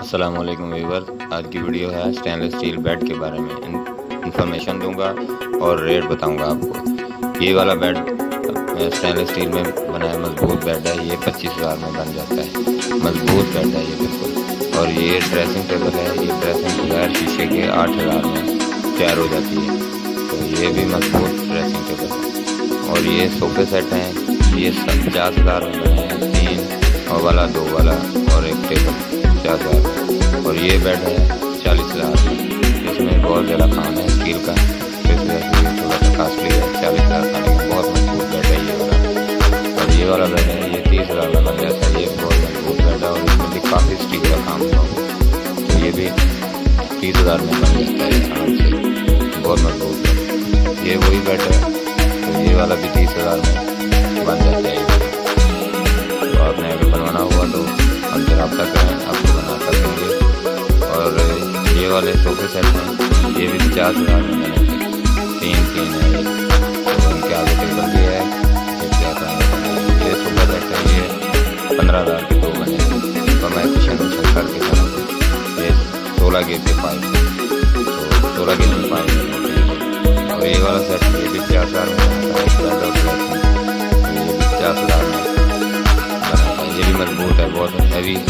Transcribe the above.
वालेकुम वीवर आज की वीडियो है स्टेनलेस स्टील बेड के बारे में. इंफॉर्मेशन दूँगा और रेट बताऊँगा आपको. ये वाला बेड स्टेनलेस स्टील में बना है मज़बूत बेड है. ये पच्चीस हज़ार में बन जाता है. मज़बूत बेड है ये बिल्कुल. और ये ड्रेसिंग टेबल है. ये ड्रेसिंग बगैर शीशे के आठ हज़ार में. तैयार हो जाती है. तो ये भी मज़बूत ड्रेसिंग टेबल है. और ये सोफे सेट हैं. ये पचास हज़ार में बने हैं. तीन और वाला, दो वाला और एक टेबल पचास हज़ार और ये बेड है चालीस हज़ार। इसमें बहुत ज़्यादा काम है, स्टील का। थोड़ा कास्टली है चालीस हज़ार का। बहुत मज़बूत बेड है ये वाला। और ये वाला बेड है, ये तीस हज़ार बन जाता है। ये बहुत मज़बूत बेड है और इसमें भी काफ़ी स्टील का काम हुआ। तो ये भी तीस हज़ार में बन जाता है आराम से। बहुत मज़बूत है। ये वही बेड है तो ये वाला भी तीस हज़ार में बन जाता है। तो आपने अगर बनवाना हुआ तो वाले तो सोफे सेट हैं ये भी पचास हज़ार में मैंने। तीन तीन है। उनके आगे टेबल भी है। ये सोफा सेट है ये पंद्रह हज़ार के दो बने तो मैं किशन उशन करके करा ये सोलह गेट के पे पाए। तो सोलह गेट के में पाए। और ये वाला सेट ये भी पचास हज़ार में पचास हज़ार में ये भी मज़बूत है, बहुत हैवी है।